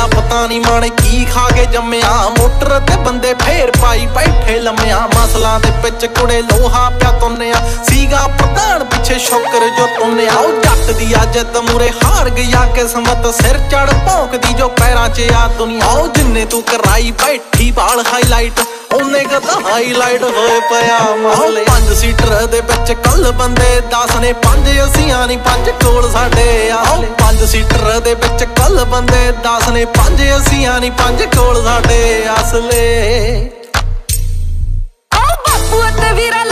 ਪਤਾ ਨਹੀਂ ਮਾਣੇ ਕੀ ਖਾ ਕੇ ਜੰਮਿਆ। ਮੋਟਰ ਤੇ ਬੰਦੇ ਫੇਰ ਪਾਈ ਬੈਠੇ ਲੰਮਿਆ। ਮਸਲਾਂ ਦੇ ਵਿੱਚ ਕੁੜੇ ਲੋਹਾ ਪਿਆ ਤੁੰਨਿਆ। ਸੀਗਾ ਪ੍ਰਧਾਨ ਪਿੱਛੇ ਸ਼ੌਕਰ ਜੋ ਤੁੰਨਿਆ। ਉਹ ਜੱਟ ਦੀ ਅੱਜ ਮੂਰੇ ਹਾਰ ਗਿਆ। ਕਿਸਮਤ ਸਿਰ ਚੜ ਭੌਂਕਦੀ ਜੋ ਪੈਰਾਂ 'ਚ ਆ ਦੁਨੀਆ। ਉਹ ਜਿੰਨੇ ਤੂੰ ਕਰਾਈ ਬੈਠੀ ਬਾਲ ਹਾਈਲਾਈਟ ਉਹਨੇ ਕਦਾ ਹਾਈਲਾਈਟ ਹੋਏ ਪਿਆ ਮਸਲੇ ਪੰਜ ਸੀਟਰ ਦੇ ਵਿੱਚ ਕੱਲ ਬੰਦੇ 10 ਨੇ, ਪੰਜ ਅਸੀਆਂ ਨਹੀਂ, ਪੰਜ ਕੋਲ ਸਾਡੇ ਆ ਪੰਜ ਸੀਟਰ ਦੇ ਵਿੱਚ ਕੱਲ ਬੰਦੇ 10 ਨੇ, ਪੰਜ ਅਸੀਆਂ ਨਹੀਂ, ਪੰਜ ਕੋਲ ਸਾਡੇ ਅਸਲੇ ਓ ਬਾਪੂ ਅਤੇ ਵੀਰਾ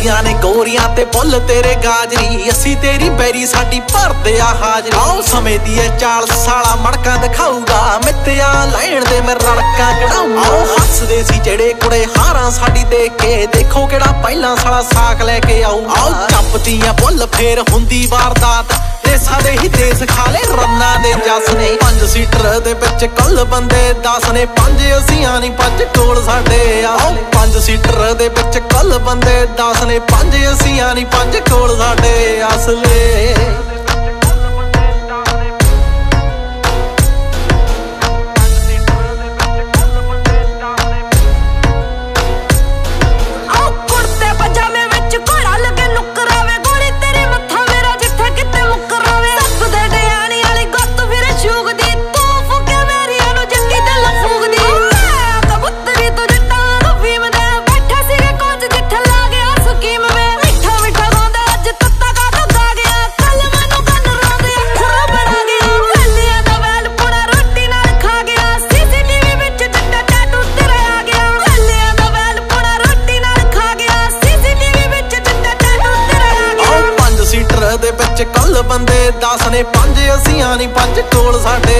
ਆਓ ਨੇ, ਗੋਰੀਆਂ ਤੇ ਬੁੱਲ ਤੇਰੇ ਗਾਜਰੀ। ਅਸੀਂ ਤੇਰੀ ਬੈਰੀ, ਸਾਡੀ ਭਰਦੇ ਆ ਹਾਜ਼ਰੀ। ਆਓ ਸਮੇਂ ਦੀ ਐ ਚਾਲ, ਸਾਲਾ ਮੜਕਾ ਦਿਖਾਊਗਾ। ਮਿੱਤਿਆ ਲੈਣ ਦੇ ਮੈਂ ਰੜਕਾਂ ਕਢਾਊਗਾ। ਆਓ ਹੱਸਦੇ ਸੀ ਜਿਹੜੇ ਕੁੜੇ ਹਾਰਾਂ ਸਾਡੀ ਦੇਖ ਕੇ। ਦੇਖੋ ਕਿਹੜਾ ਪਹਿਲਾਂ ਸਾਲਾ ਸਾਕ ਲੈ ਕੇ ਆਊ ਆਓ ਬੁੱਲ ਫੇਰ ਹੁੰਦੀ ਵਾਰਦਾਤ। ਦੇਸਾਂ ਦੇ ਹੀ ਦੇਸ ਖਾਲੇ ਰੰਨਾਂ ਦੇ ਜੱਸ ਨੇ। ਪੰਜ ਸੀਟਰ ਦੇ ਵਿੱਚ ਕੱਲ ਬੰਦੇ 10 ਨੇ। ਪੰਜ ਅਸੀਆਂ ਨਹੀਂ, ਪੰਜ ਕੋਲ ਸਾਡੇ ਆ ਪੰਜ ਸੀਟਰ ਦੇ ਵਿੱਚ ਕੱਲ ਬੰਦੇ 10 ਨੇ। ਪੰਜ ਅਸੀਆਂ ਨਹੀਂ, ਪੰਜ ਕੋਲ ਸਾਡੇ ਅਸਲੇ। ਸੀਟਰ ਕੱਲ ਬੰਦੇ 10 ਨੇ ਪੰਜ ਅਸੀਆਂ ਨਹੀਂ ਪੰਜ ਕੋਲ ਸਾਡੇ